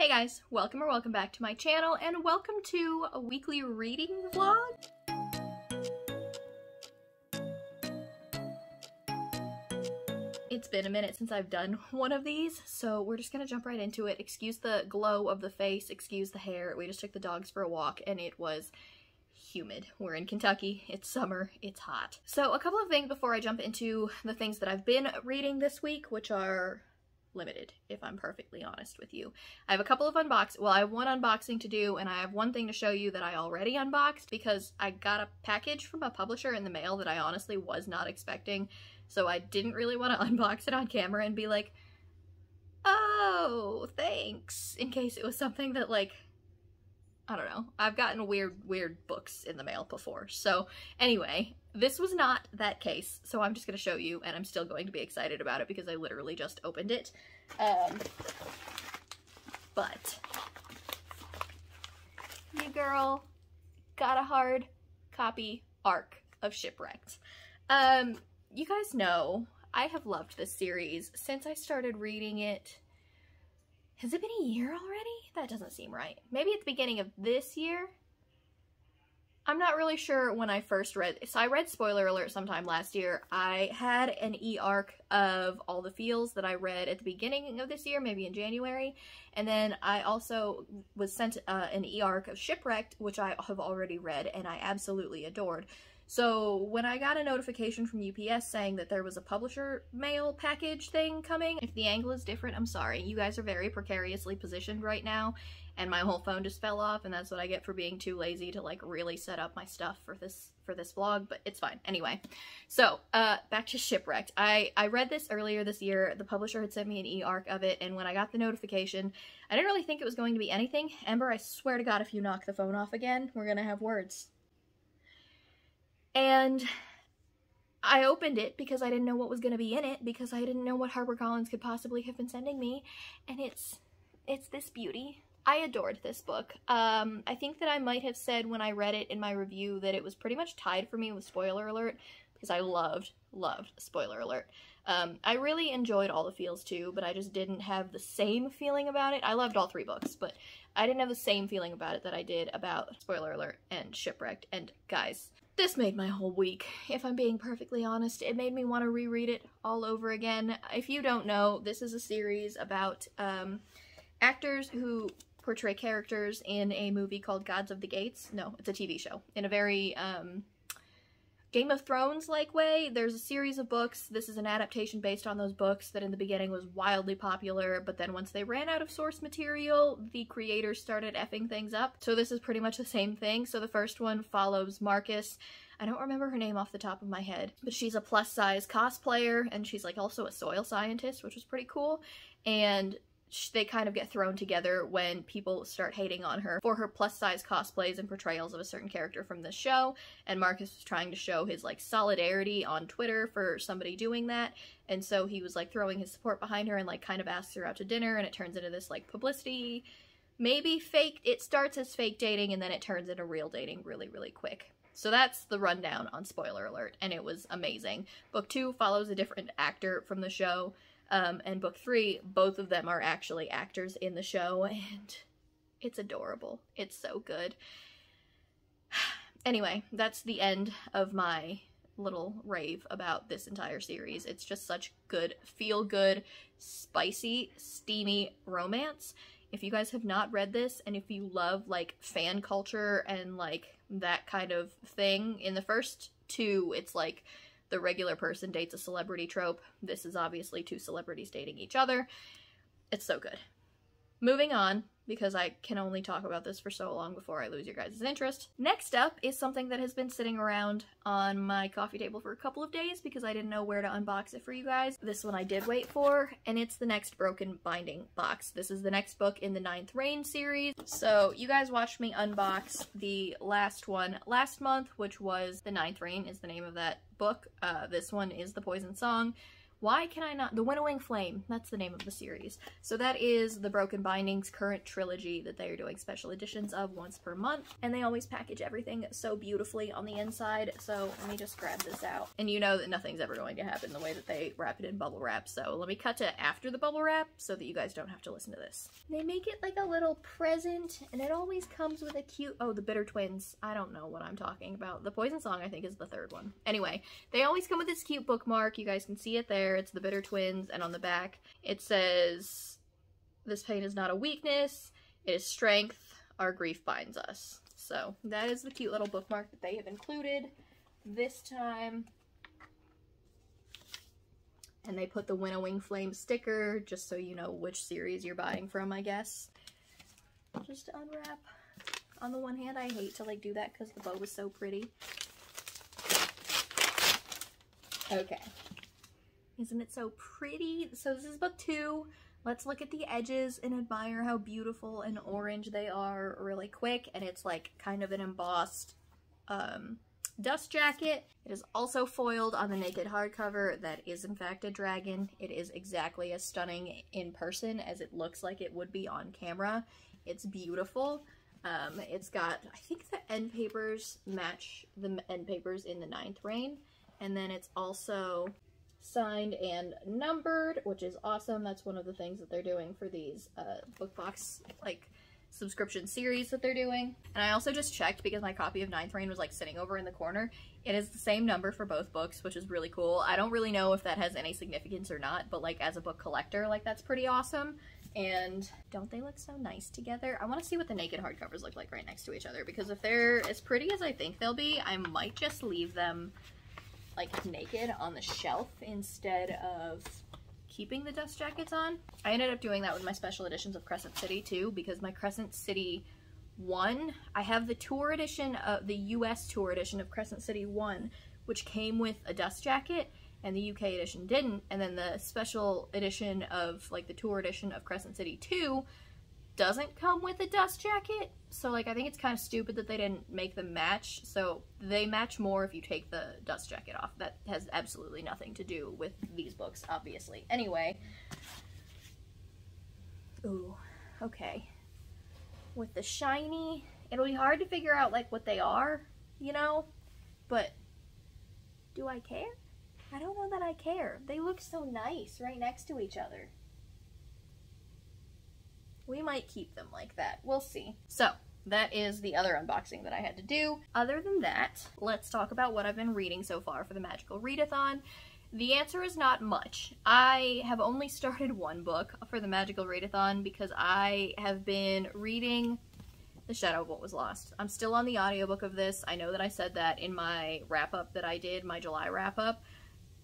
Hey guys, welcome or welcome back to my channel and welcome to a weekly reading vlog. It's been a minute since I've done one of these, so we're just gonna jump right into it. Excuse the glow of the face, excuse the hair. We just took the dogs for a walk and it was humid. We're in Kentucky, it's summer, it's hot. So a couple of things before I jump into the things that I've been reading this week, which are limited, if I'm perfectly honest with you. I have a couple of unbox, well, I have one unboxing to do, and I have one thing to show you that I already unboxed because I got a package from a publisher in the mail that I honestly was not expecting, so I didn't really want to unbox it on camera and be like, oh, thanks, in case it was something that, like, I don't know. I've gotten weird, weird books in the mail before. So anyway, this was not that case, so I'm just going to show you, and I'm still going to be excited about it because I literally just opened it. Um, but, you girl got a hard copy arc of Shipwrecked. Um, you guys know I have loved this series since I started reading it. Has it been a year already? That doesn't seem right. Maybe at the beginning of this year? I'm not really sure when I first read, so I read Spoiler Alert sometime last year. I had an e-arc of all the feels that I read at the beginning of this year, maybe in January, and then I also was sent uh, an e-arc of Shipwrecked, which I have already read and I absolutely adored. So when I got a notification from UPS saying that there was a publisher mail package thing coming, if the angle is different, I'm sorry. You guys are very precariously positioned right now and my whole phone just fell off and that's what I get for being too lazy to like really set up my stuff for this for this vlog, but it's fine. Anyway, so uh, back to Shipwrecked. I, I read this earlier this year. The publisher had sent me an e-arc of it and when I got the notification, I didn't really think it was going to be anything. Ember, I swear to God, if you knock the phone off again, we're gonna have words. And I opened it because I didn't know what was going to be in it because I didn't know what HarperCollins could possibly have been sending me. And it's, it's this beauty. I adored this book. Um, I think that I might have said when I read it in my review that it was pretty much tied for me with Spoiler Alert because I loved, loved Spoiler Alert. Um, I really enjoyed all the feels too, but I just didn't have the same feeling about it. I loved all three books, but I didn't have the same feeling about it that I did about Spoiler Alert and Shipwrecked. And guys, this made my whole week, if I'm being perfectly honest. It made me want to reread it all over again. If you don't know, this is a series about um, actors who portray characters in a movie called Gods of the Gates. No, it's a TV show. In a very um, Game of Thrones like way. There's a series of books. This is an adaptation based on those books that in the beginning was wildly popular, but then once they ran out of source material, the creators started effing things up. So this is pretty much the same thing. So the first one follows Marcus. I don't remember her name off the top of my head, but she's a plus size cosplayer and she's like also a soil scientist, which was pretty cool. And they kind of get thrown together when people start hating on her for her plus size cosplays and portrayals of a certain character from the show. And Marcus was trying to show his like solidarity on Twitter for somebody doing that. And so he was like throwing his support behind her and like kind of asks her out to dinner. And it turns into this like publicity maybe fake it starts as fake dating and then it turns into real dating really really quick. So that's the rundown on spoiler alert. And it was amazing. Book two follows a different actor from the show um, and book three, both of them are actually actors in the show, and it's adorable. It's so good. Anyway, that's the end of my little rave about this entire series. It's just such good, feel-good, spicy, steamy romance. If you guys have not read this, and if you love, like, fan culture and, like, that kind of thing, in the first two, it's, like, the regular person dates a celebrity trope. This is obviously two celebrities dating each other. It's so good. Moving on, because I can only talk about this for so long before I lose your guys' interest. Next up is something that has been sitting around on my coffee table for a couple of days because I didn't know where to unbox it for you guys. This one I did wait for, and it's the next Broken Binding box. This is the next book in the Ninth Rain series. So you guys watched me unbox the last one last month, which was The Ninth Rain is the name of that book. Uh, this one is The Poison Song Why can I not? The Winnowing Flame. That's the name of the series. So that is the Broken Bindings current trilogy that they are doing special editions of once per month. And they always package everything so beautifully on the inside. So let me just grab this out. And you know that nothing's ever going to happen the way that they wrap it in bubble wrap. So let me cut to after the bubble wrap so that you guys don't have to listen to this. They make it like a little present and it always comes with a cute, oh, the Bitter Twins. I don't know what I'm talking about. The Poison Song, I think, is the third one. Anyway, they always come with this cute bookmark. You guys can see it there there. It's the Bitter Twins. And on the back, it says, This pain is not a weakness, it is strength. Our grief binds us. So that is the cute little bookmark that they have included this time. And they put the Winnowing Flame sticker just so you know which series you're buying from, I guess. Just to unwrap. On the one hand, I hate to like do that because the bow was so pretty. Okay, isn't it so pretty? So this is book two. Let's look at the edges and admire how beautiful and orange they are really quick. And it's like kind of an embossed um, dust jacket. It is also foiled on the naked hardcover. That is in fact a dragon. It is exactly as stunning in person as it looks like it would be on camera. It's beautiful. Um, it's got, I think the end papers match the end papers in the ninth rain. And then it's also signed and numbered, which is awesome. That's one of the things that they're doing for these uh, book box like subscription series that they're doing. And I also just checked because my copy of Ninth Rain was like sitting over in the corner. It is the same number for both books, which is really cool. I don't really know if that has any significance or not, but like as a book collector, like that's pretty awesome. And don't they look so nice together? I want to see what the naked hardcovers look like right next to each other because if they're as pretty as I think they'll be, I might just leave them like naked on the shelf instead of keeping the dust jackets on. I ended up doing that with my special editions of Crescent City too because my Crescent City 1, I have the tour edition, of the US tour edition of Crescent City 1 which came with a dust jacket and the UK edition didn't and then the special edition of like the tour edition of Crescent City 2 doesn't come with a dust jacket. So like I think it's kind of stupid that they didn't make them match. So they match more if you take the dust jacket off. That has absolutely nothing to do with these books, obviously. Anyway. Ooh, okay. With the shiny, it'll be hard to figure out like what they are, you know? But do I care? I don't know that I care. They look so nice right next to each other. We might keep them like that. We'll see. So, that is the other unboxing that I had to do. Other than that, let's talk about what I've been reading so far for the Magical Readathon. The answer is not much. I have only started one book for the Magical Readathon because I have been reading The Shadow of What Was Lost. I'm still on the audiobook of this. I know that I said that in my wrap-up that I did, my July wrap-up,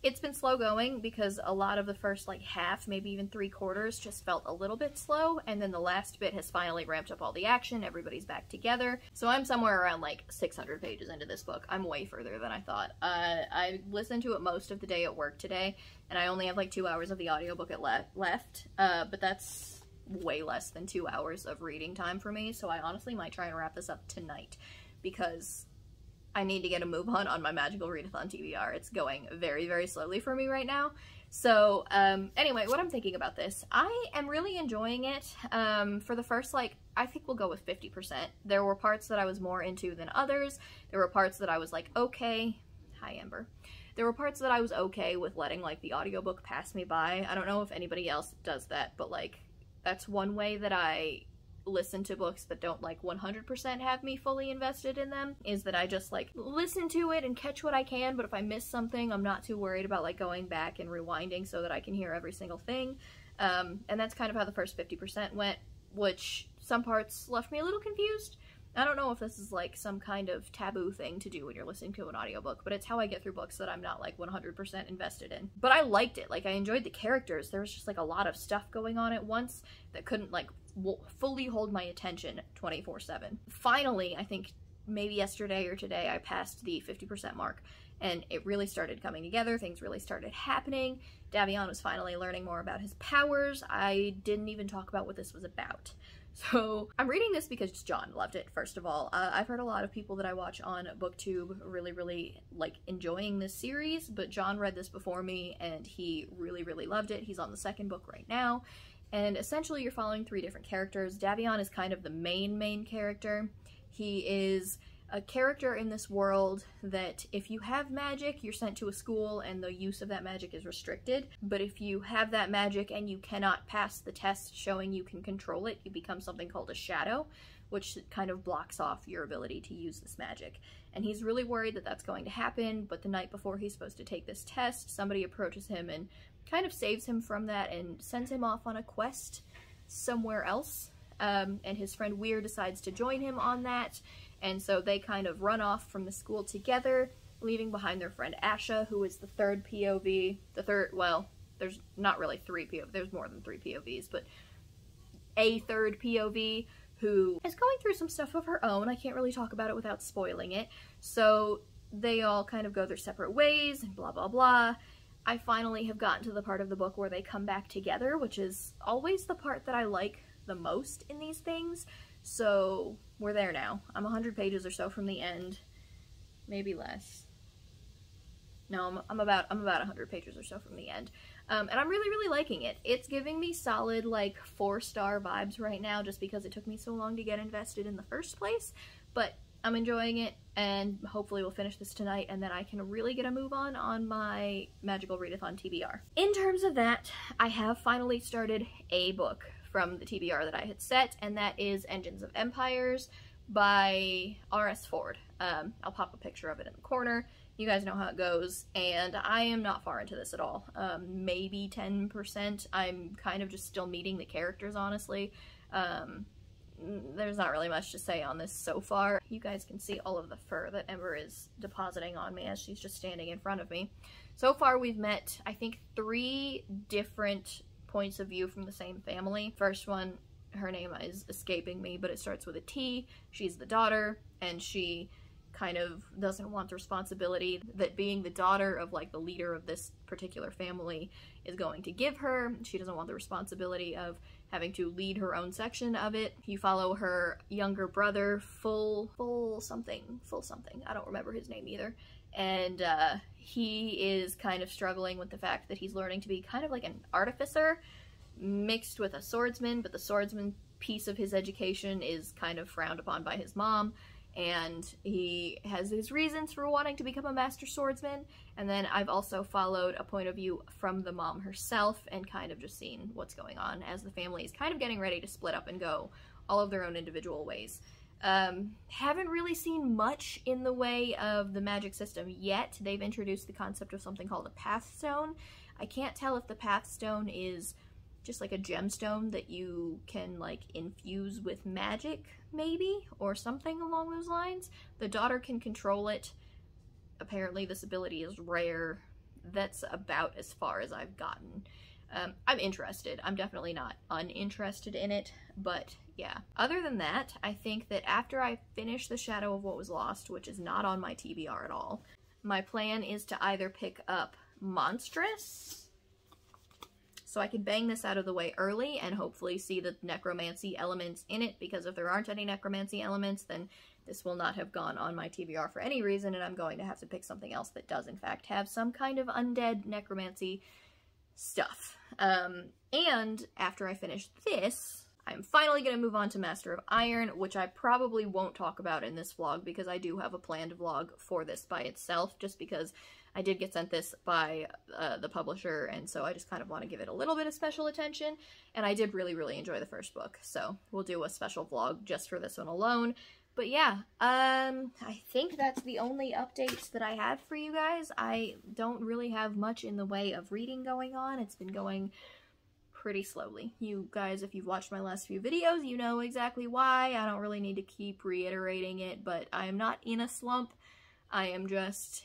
it's been slow going because a lot of the first like half, maybe even three quarters just felt a little bit slow and then the last bit has finally ramped up all the action, everybody's back together. So I'm somewhere around like 600 pages into this book. I'm way further than I thought. Uh, I listened to it most of the day at work today and I only have like two hours of the audiobook at le left, uh, but that's way less than two hours of reading time for me, so I honestly might try and wrap this up tonight because I need to get a move on on my Magical Readathon TBR. It's going very, very slowly for me right now. So, um, anyway, what I'm thinking about this, I am really enjoying it. Um, for the first, like, I think we'll go with 50%. There were parts that I was more into than others. There were parts that I was like, okay. Hi, Ember. There were parts that I was okay with letting, like, the audiobook pass me by. I don't know if anybody else does that, but, like, that's one way that I listen to books that don't like 100% have me fully invested in them is that I just like listen to it and catch what I can, but if I miss something, I'm not too worried about like going back and rewinding so that I can hear every single thing. Um, and that's kind of how the first 50% went, which some parts left me a little confused. I don't know if this is like some kind of taboo thing to do when you're listening to an audiobook, but it's how I get through books that I'm not like 100% invested in. But I liked it. Like I enjoyed the characters. There was just like a lot of stuff going on at once that couldn't like fully hold my attention 24 7. Finally, I think maybe yesterday or today, I passed the 50% mark. and it really started coming together. Things really started happening. Davian was finally learning more about his powers. I didn't even talk about what this was about. So I'm reading this because John loved it, first of all. Uh, I've heard a lot of people that I watch on BookTube really, really like enjoying this series, but John read this before me and he really, really loved it. He's on the second book right now. And essentially you're following three different characters. Davian is kind of the main, main character. He is a character in this world that if you have magic, you're sent to a school and the use of that magic is restricted. But if you have that magic and you cannot pass the test showing you can control it, you become something called a shadow, which kind of blocks off your ability to use this magic. And he's really worried that that's going to happen, but the night before he's supposed to take this test, somebody approaches him and kind of saves him from that and sends him off on a quest somewhere else. Um, and his friend Wirr decides to join him on that and so they kind of run off from the school together, leaving behind their friend Asha, who is the third POV. The third, well, there's not really three POV, there's more than three POVs, but a third POV who is going through some stuff of her own. I can't really talk about it without spoiling it. So they all kind of go their separate ways and blah blah blah. I finally have gotten to the part of the book where they come back together, which is always the part that I like the most in these things. So we're there now. I'm 100 pages or so from the end, maybe less. No, I'm, I'm about I'm about 100 pages or so from the end, um, and I'm really really liking it. It's giving me solid like four star vibes right now, just because it took me so long to get invested in the first place. But I'm enjoying it, and hopefully we'll finish this tonight, and then I can really get a move on on my Magical Readathon TBR. In terms of that, I have finally started a book from the TBR that I had set, and that is Engines of Empires by R.S. Ford. Um, I'll pop a picture of it in the corner. You guys know how it goes, and I am not far into this at all. Um, maybe 10%. I'm kind of just still meeting the characters, honestly. Um, there's not really much to say on this so far. You guys can see all of the fur that Ember is depositing on me as she's just standing in front of me. So far we've met, I think, three different points of view from the same family. First one, her name is escaping me, but it starts with a T. She's the daughter, and she kind of doesn't want the responsibility that being the daughter of like the leader of this particular family is going to give her. She doesn't want the responsibility of having to lead her own section of it. You follow her younger brother, Full, Full something, Full something. I don't remember his name either. And uh, he is kind of struggling with the fact that he's learning to be kind of like an artificer mixed with a swordsman, but the swordsman piece of his education is kind of frowned upon by his mom and he has his reasons for wanting to become a master swordsman. And then I've also followed a point of view from the mom herself and kind of just seen what's going on as the family is kind of getting ready to split up and go all of their own individual ways. Um, haven't really seen much in the way of the magic system yet. They've introduced the concept of something called a path stone. I can't tell if the path stone is just like a gemstone that you can like infuse with magic maybe or something along those lines. The daughter can control it. Apparently this ability is rare. That's about as far as I've gotten. Um, I'm interested. I'm definitely not uninterested in it, but yeah. Other than that, I think that after I finish The Shadow of What Was Lost, which is not on my TBR at all, my plan is to either pick up Monstrous, so I can bang this out of the way early and hopefully see the necromancy elements in it, because if there aren't any necromancy elements, then this will not have gone on my TBR for any reason, and I'm going to have to pick something else that does in fact have some kind of undead necromancy stuff. Um, and after I finish this, I'm finally going to move on to Master of Iron, which I probably won't talk about in this vlog because I do have a planned vlog for this by itself, just because I did get sent this by uh, the publisher, and so I just kind of want to give it a little bit of special attention, and I did really, really enjoy the first book, so we'll do a special vlog just for this one alone. But yeah, um, I think that's the only updates that I have for you guys. I don't really have much in the way of reading going on. It's been going pretty slowly. You guys, if you've watched my last few videos, you know exactly why. I don't really need to keep reiterating it, but I am not in a slump. I am just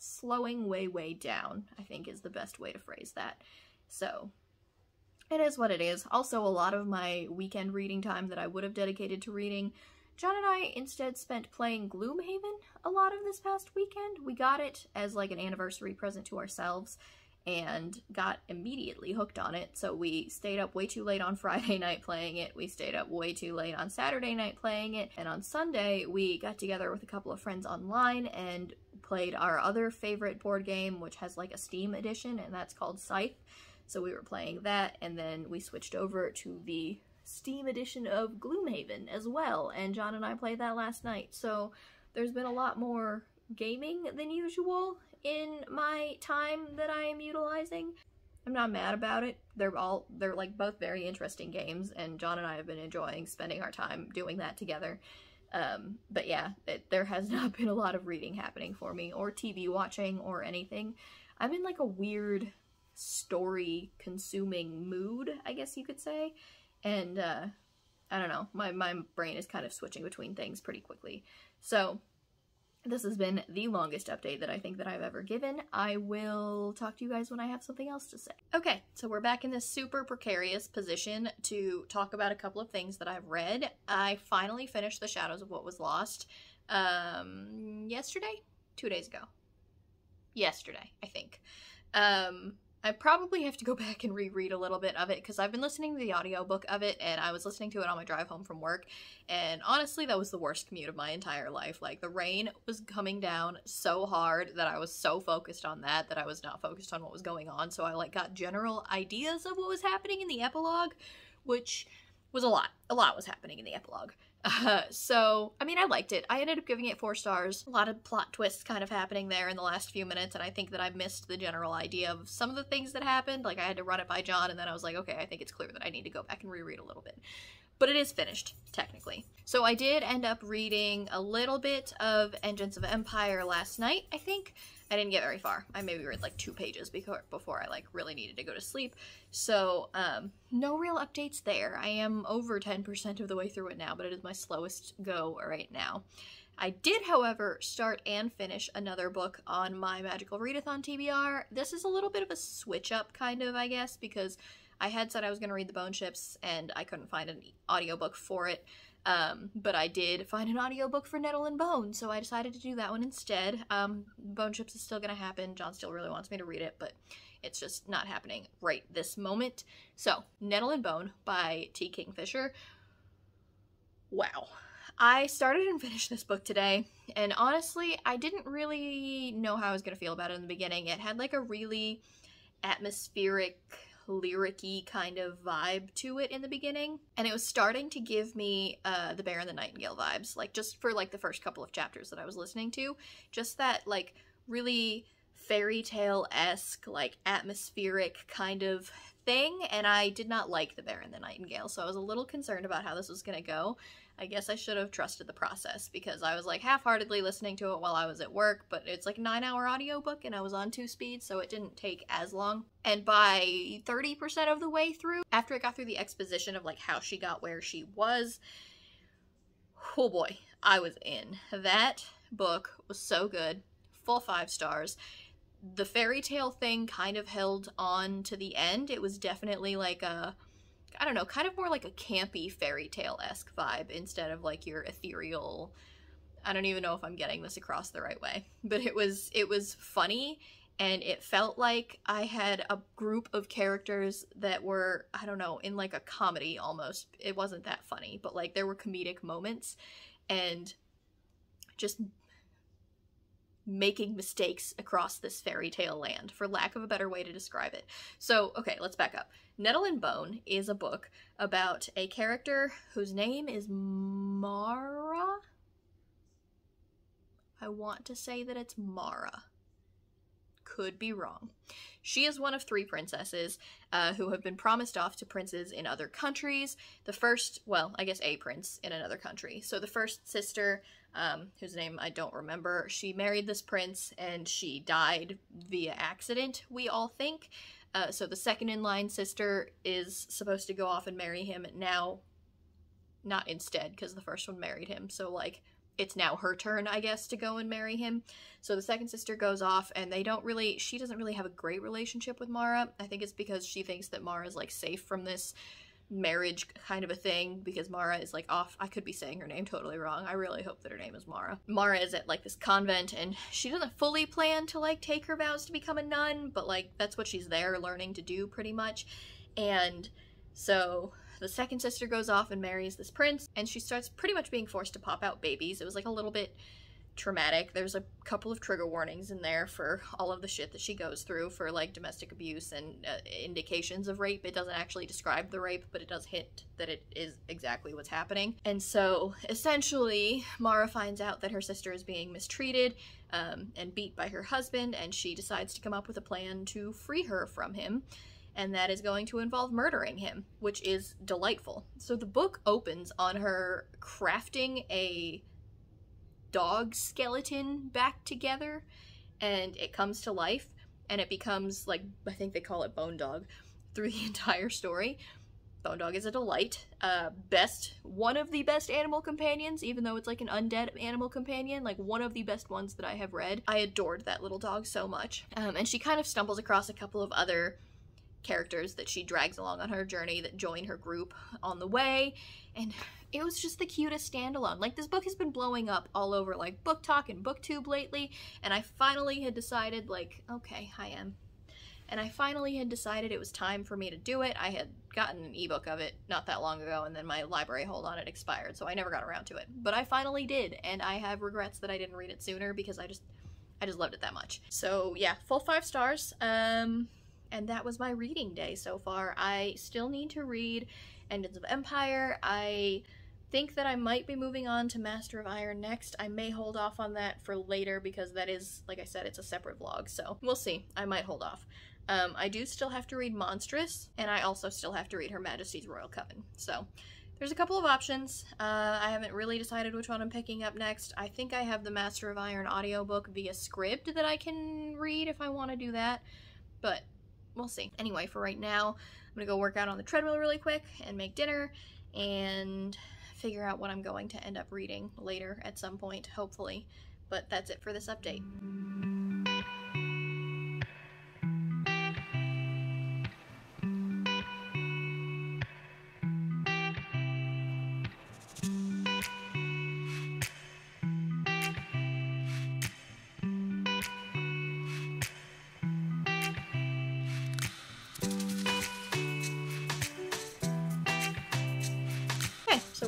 slowing way, way down, I think is the best way to phrase that. So, it is what it is. Also, a lot of my weekend reading time that I would have dedicated to reading John and I instead spent playing Gloomhaven a lot of this past weekend. We got it as like an anniversary present to ourselves and got immediately hooked on it. So we stayed up way too late on Friday night playing it. We stayed up way too late on Saturday night playing it. And on Sunday, we got together with a couple of friends online and played our other favorite board game, which has like a Steam edition, and that's called Scythe. So we were playing that, and then we switched over to the Steam edition of Gloomhaven as well, and John and I played that last night. So there's been a lot more gaming than usual in my time that I am utilizing. I'm not mad about it. They're all, they're like both very interesting games, and John and I have been enjoying spending our time doing that together. Um, but yeah, it, there has not been a lot of reading happening for me, or TV watching, or anything. I'm in like a weird story consuming mood, I guess you could say. And, uh, I don't know, my, my brain is kind of switching between things pretty quickly. So, this has been the longest update that I think that I've ever given. I will talk to you guys when I have something else to say. Okay, so we're back in this super precarious position to talk about a couple of things that I've read. I finally finished The Shadows of What Was Lost um, yesterday? Two days ago. Yesterday, I think. Um, I probably have to go back and reread a little bit of it because I've been listening to the audiobook of it and I was listening to it on my drive home from work and honestly that was the worst commute of my entire life. Like the rain was coming down so hard that I was so focused on that that I was not focused on what was going on so I like got general ideas of what was happening in the epilogue which was a lot. A lot was happening in the epilogue. Uh, so, I mean, I liked it. I ended up giving it four stars. A lot of plot twists kind of happening there in the last few minutes, and I think that I missed the general idea of some of the things that happened. Like, I had to run it by John, and then I was like, okay, I think it's clear that I need to go back and reread a little bit. But it is finished, technically. So I did end up reading a little bit of Engines of Empire last night, I think. I didn't get very far. I maybe read like two pages before before I like really needed to go to sleep. So um, no real updates there. I am over 10% of the way through it now, but it is my slowest go right now. I did, however, start and finish another book on my Magical Readathon TBR. This is a little bit of a switch up, kind of, I guess, because I had said I was going to read The Bone Ships and I couldn't find an audiobook for it. Um, but I did find an audiobook for Nettle and Bone, so I decided to do that one instead. Um, Bone Ships is still gonna happen. John still really wants me to read it, but it's just not happening right this moment. So, Nettle and Bone by T. Kingfisher. Wow. I started and finished this book today, and honestly, I didn't really know how I was gonna feel about it in the beginning. It had like a really atmospheric lyricy kind of vibe to it in the beginning and it was starting to give me uh the bear and the nightingale vibes like just for like the first couple of chapters that i was listening to. Just that like really fairy tale-esque like atmospheric kind of thing and i did not like the bear and the nightingale so i was a little concerned about how this was going to go I guess I should have trusted the process because I was like half-heartedly listening to it while I was at work, but it's like a nine hour audiobook and I was on two speeds, so it didn't take as long. And by 30% of the way through, after it got through the exposition of like how she got where she was, oh boy, I was in. That book was so good. Full five stars. The fairy tale thing kind of held on to the end. It was definitely like a I don't know, kind of more like a campy fairy tale esque vibe instead of like your ethereal. I don't even know if I'm getting this across the right way, but it was it was funny and it felt like I had a group of characters that were I don't know in like a comedy almost. It wasn't that funny, but like there were comedic moments and just making mistakes across this fairy tale land, for lack of a better way to describe it. So, okay, let's back up. Nettle and Bone is a book about a character whose name is Marra. I want to say that it's Marra. Could be wrong. She is one of three princesses uh, who have been promised off to princes in other countries. The first, well, I guess a prince in another country. So the first sister um, whose name I don't remember. She married this prince and she died via accident, we all think. Uh, so the second in line sister is supposed to go off and marry him now. Not instead, because the first one married him. So, like, it's now her turn, I guess, to go and marry him. So the second sister goes off, and they don't really, she doesn't really have a great relationship with Marra. I think it's because she thinks that Marra is, like, safe from this marriage kind of a thing because Marra is like off. I could be saying her name totally wrong. I really hope that her name is Marra. Marra is at like this convent and she doesn't fully plan to like take her vows to become a nun, but like that's what she's there learning to do pretty much. And so the second sister goes off and marries this prince and she starts pretty much being forced to pop out babies. It was like a little bit traumatic. There's a couple of trigger warnings in there for all of the shit that she goes through for like domestic abuse and uh, indications of rape. It doesn't actually describe the rape, but it does hint that it is exactly what's happening. And so essentially, Marra finds out that her sister is being mistreated um, and beat by her husband, and she decides to come up with a plan to free her from him. And that is going to involve murdering him, which is delightful. So the book opens on her crafting a dog skeleton back together and it comes to life and it becomes like I think they call it Bone Dog through the entire story. Bone Dog is a delight. Uh, best, one of the best animal companions, even though it's like an undead animal companion, like one of the best ones that I have read. I adored that little dog so much. Um, and she kind of stumbles across a couple of other characters that she drags along on her journey that join her group on the way. And it was just the cutest standalone. Like this book has been blowing up all over like BookTok and BookTube lately, and I finally had decided like, okay, I am. And I finally had decided it was time for me to do it. I had gotten an ebook of it not that long ago, and then my library hold on it expired, so I never got around to it. But I finally did, and I have regrets that I didn't read it sooner because I just I just loved it that much. So yeah, full five stars. Um and that was my reading day so far. I still need to read Engines of Empire. I think that I might be moving on to Master of Iron next. I may hold off on that for later because that is, like I said, it's a separate vlog, so we'll see. I might hold off. Um, I do still have to read Monstrous, and I also still have to read Her Majesty's Royal Coven. So there's a couple of options. Uh, I haven't really decided which one I'm picking up next. I think I have the Master of Iron audiobook via Scribd that I can read if I want to do that, but we'll see. Anyway, for right now, I'm gonna go work out on the treadmill really quick and make dinner and figure out what I'm going to end up reading later at some point, hopefully. But that's it for this update.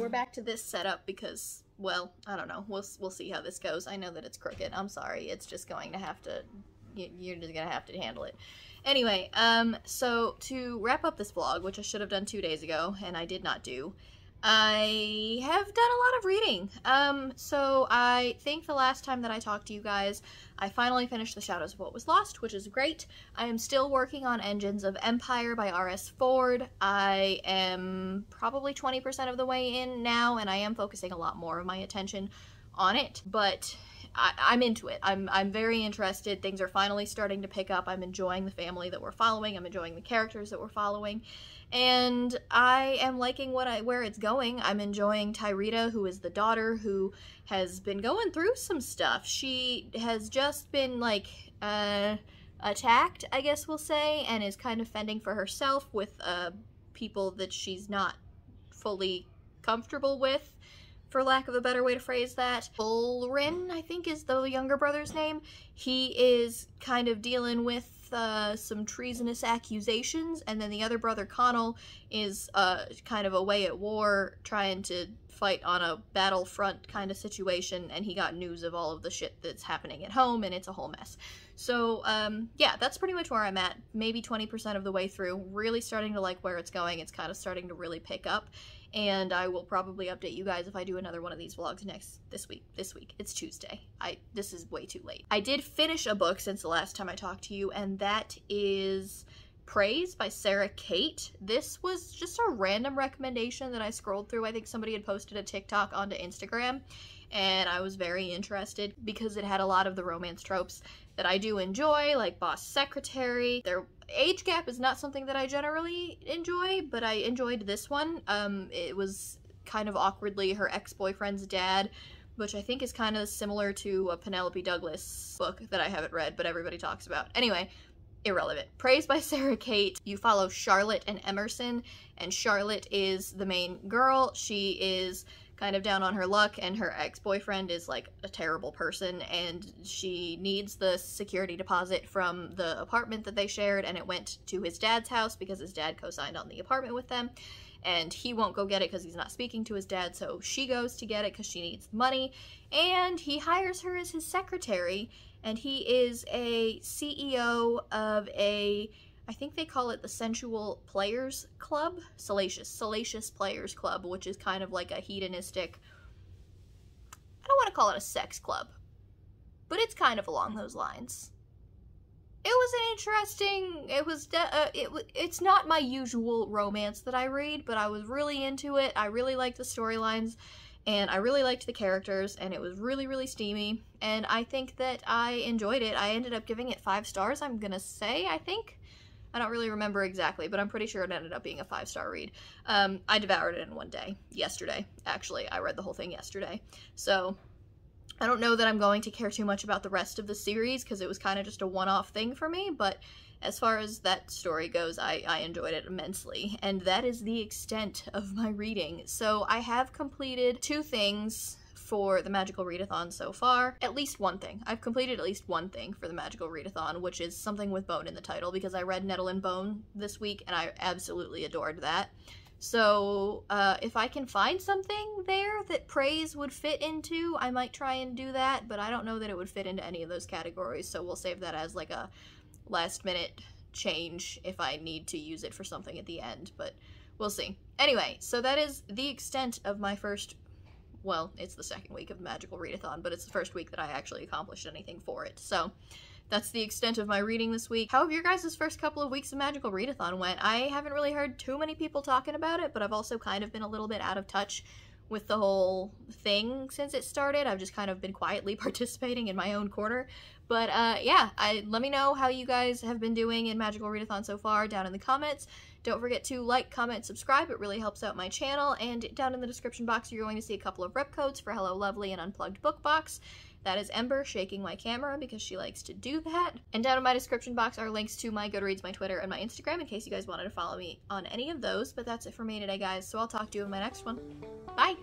Back to this setup because, well, I don't know. We'll, we'll see how this goes. I know that it's crooked. I'm sorry. It's just going to have to, you're just going to have to handle it. Anyway, um, so to wrap up this vlog, which I should have done two days ago, and I did not do, I have done a lot of reading. Um, so I think the last time that I talked to you guys, I finally finished The Shadows of What Was Lost, which is great. I am still working on Engines of Empire by R.S. Ford. I am probably 20% of the way in now, and I am focusing a lot more of my attention on it, but I, am into it. I'm, I'm very interested. Things are finally starting to pick up. I'm enjoying the family that we're following. I'm enjoying the characters that we're following and I am liking what I where it's going. I'm enjoying Tyreta, who is the daughter who has been going through some stuff. She has just been like uh, attacked, I guess we'll say, and is kind of fending for herself with uh, people that she's not fully comfortable with, for lack of a better way to phrase that. Ulrin, I think, is the younger brother's name. He is kind of dealing with uh, some treasonous accusations, and then the other brother, Conall, is uh, kind of away at war trying to fight on a battlefront kind of situation, and he got news of all of the shit that's happening at home, and it's a whole mess. So, um, yeah, that's pretty much where I'm at. Maybe 20% of the way through. Really starting to like where it's going. It's kind of starting to really pick up and I will probably update you guys if I do another one of these vlogs next this week. This week. It's Tuesday. I this is way too late. I did finish a book since the last time I talked to you and that is Praise by Sara Cate. This was just a random recommendation that I scrolled through. I think somebody had posted a TikTok onto Instagram and I was very interested because it had a lot of the romance tropes that I do enjoy, like boss secretary. Their age gap is not something that I generally enjoy, but I enjoyed this one. Um, it was kind of awkwardly her ex-boyfriend's dad, which I think is kind of similar to a Penelope Douglas book that I haven't read, but everybody talks about. Anyway, irrelevant. Praised by Sara Cate. You follow Charlotte and Emerson, and Charlotte is the main girl. She is kind of down on her luck and her ex-boyfriend is like a terrible person and she needs the security deposit from the apartment that they shared and it went to his dad's house because his dad co-signed on the apartment with them. And he won't go get it because he's not speaking to his dad so she goes to get it because she needs money. And he hires her as his secretary and he is a CEO of a I think they call it the Sensual Players Club, Salacious, Salacious Players Club, which is kind of like a hedonistic, I don't want to call it a sex club, but it's kind of along those lines. It was an interesting, it was, uh, it, it's not my usual romance that I read, but I was really into it. I really liked the storylines and I really liked the characters and it was really really steamy and I think that I enjoyed it. I ended up giving it 5 stars I'm gonna say I think I don't really remember exactly, but I'm pretty sure it ended up being a five star read. Um, I devoured it in one day, yesterday, actually. I read the whole thing yesterday. So I don't know that I'm going to care too much about the rest of the series because it was kind of just a one off thing for me, but as far as that story goes, I, I enjoyed it immensely. And that is the extent of my reading. So I have completed two things for the Magical Readathon so far. At least one thing. I've completed at least one thing for the Magical Readathon, which is something with bone in the title, because I read Nettle and Bone this week, and I absolutely adored that. So, uh, if I can find something there that praise would fit into, I might try and do that, but I don't know that it would fit into any of those categories, so we'll save that as like a last minute change if I need to use it for something at the end, but we'll see. Anyway, so that is the extent of my first well, it's the second week of Magical Readathon, but it's the first week that I actually accomplished anything for it. So that's the extent of my reading this week. How have your guys' first couple of weeks of Magical Readathon went? I haven't really heard too many people talking about it, but I've also kind of been a little bit out of touch with the whole thing since it started. I've just kind of been quietly participating in my own corner. But uh, yeah, I, let me know how you guys have been doing in Magical Readathon so far down in the comments. Don't forget to like, comment, subscribe. It really helps out my channel. And down in the description box, you're going to see a couple of rep codes for Hello Lovely and Unplugged Book Box. That is Ember shaking my camera because she likes to do that. And down in my description box are links to my Goodreads, my Twitter, and my Instagram in case you guys wanted to follow me on any of those. But that's it for me today, guys. So I'll talk to you in my next one. Bye!